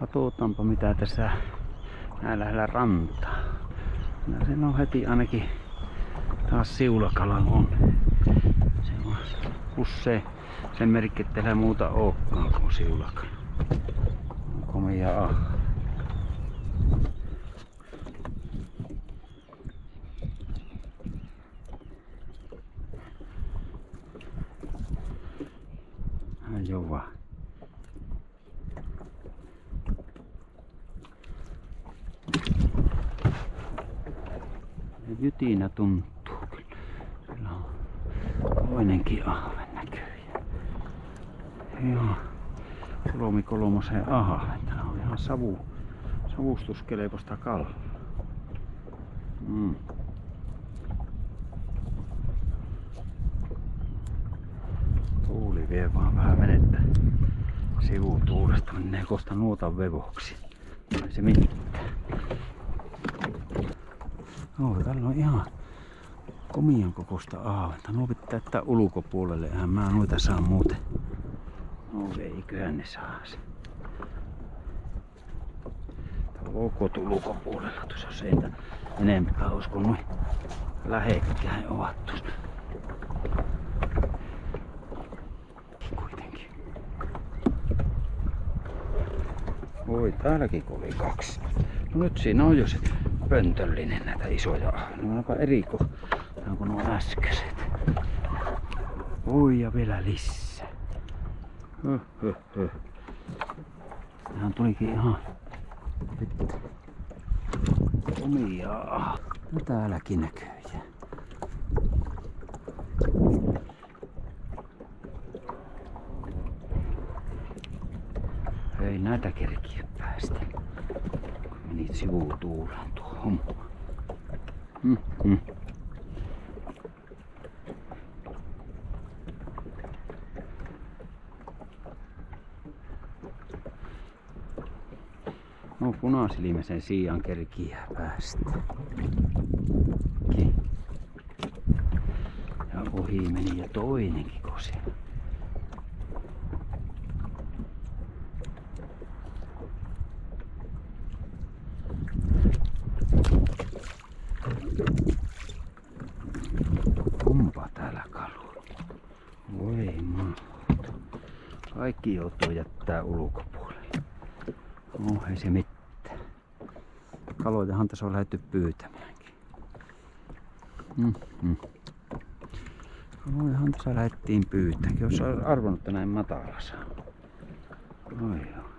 Katsotaanpa mitä tässä näin lähellä rantaa. No sen on heti ainakin taas siulakala on. Se on se, sen merkki, että muuta olekaan kuin siulakala. Komia. Joo vaan. Jytinä tuntuu kyllä. Siellä on toinenkin ahven näköjään. Joo. Kolmi kolmosen ahven. Tää on ihan savu, savustuskelpoista kalaa. Mm. Tuuli vie vaan vähän venettä sivutuulesta. Menee kohta nuotan vevoksi. Ei se mitään. Joo, täällä on ihan komian kokosta aaventa. Nuo pitää jättää ulkopuolelle. Eihän mä noita saa muuten. No eiköhän ne saa se. Lukot ulkopuolella tuossa seintä enempää olisi kuin noin lähekkäin ovat tuossa. Kuitenkin. Oi, täälläkin oli kaksi. No nyt siinä on jo se pöntöllinen näitä isoja. Ne on aika eri kuin nuo äskeiset. Oi ja vielä lisää. Höh, höh, tulikin ihan omia. No täälläkin näköjään. Ei näitä kerkiä päästä. Menit sivutuuleen tuohon. Mm, mm. No punasilmäisen siian kerkiä päästä. Ja ohi meni jo toinenkin kosi. Kumpa täällä kalu? Voi mahto. Kaikki joutuu jättää ulkopuolelle. No ei se mitään. Kalojahan tässä on lähdetty pyytämäänkin. Mm, mm. Kalojahan tässä lähdettiin pyytämäänkin. Jos arvonnut, että näin matala saa. Oi joo.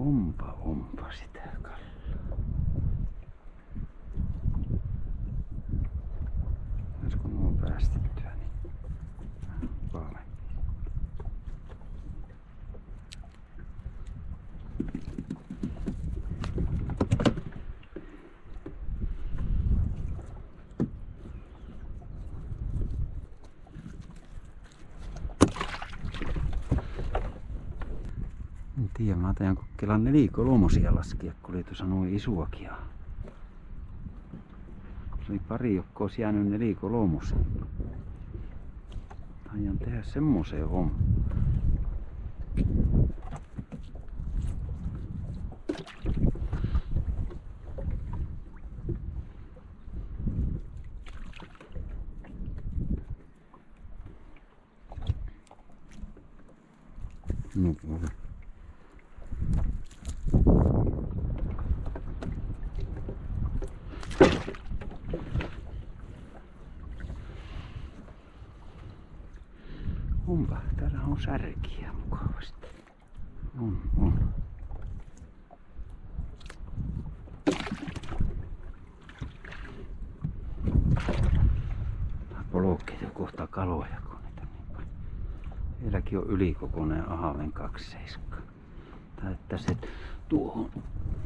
Onpa, onpa sitä kallaa. Olisiko nuo päästettyä, niin paljon. En tiedä, mä tajan kokeilla nelikolmosia laskea, kun oli tuossa noin isuakin. Se oli pari, jotka olisi jäänyt nelikolmosia. Tajan tehdä semmoisen homman. No, Onpa, täällä on särkiä mukavasti. On, on. Polkee jo kohta kaloja, kun niitä niin paljon. Vieläkin on ylikokoinen ahaven 27. Tai että se tuohon,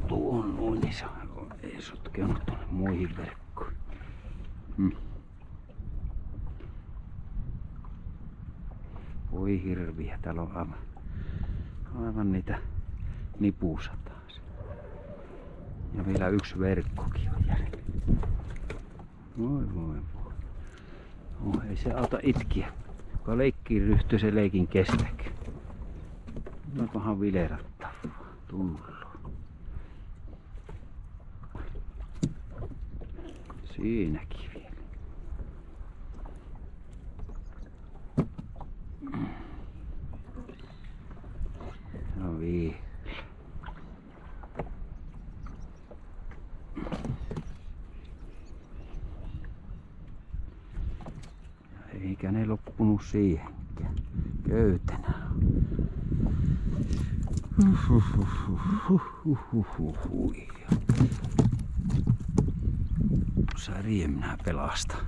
tuohon noin, niin se on, ei sotkenut tuonne muihin verkkoihin. Hmm. Voi hirviä, täällä on aivan, aivan niitä nipussa taas. Ja vielä yksi verkkokin on jäljellä. Voi voi voi. No, ei se auta itkiä. Kuka leikkiin ryhtyy, se leikin kestäkin. Onkohan vilerattavaa tullut. Siinäkin vielä. No vielä. Eikä ne loppunut siihenkään. Köytenä on. Särje minä pelastan.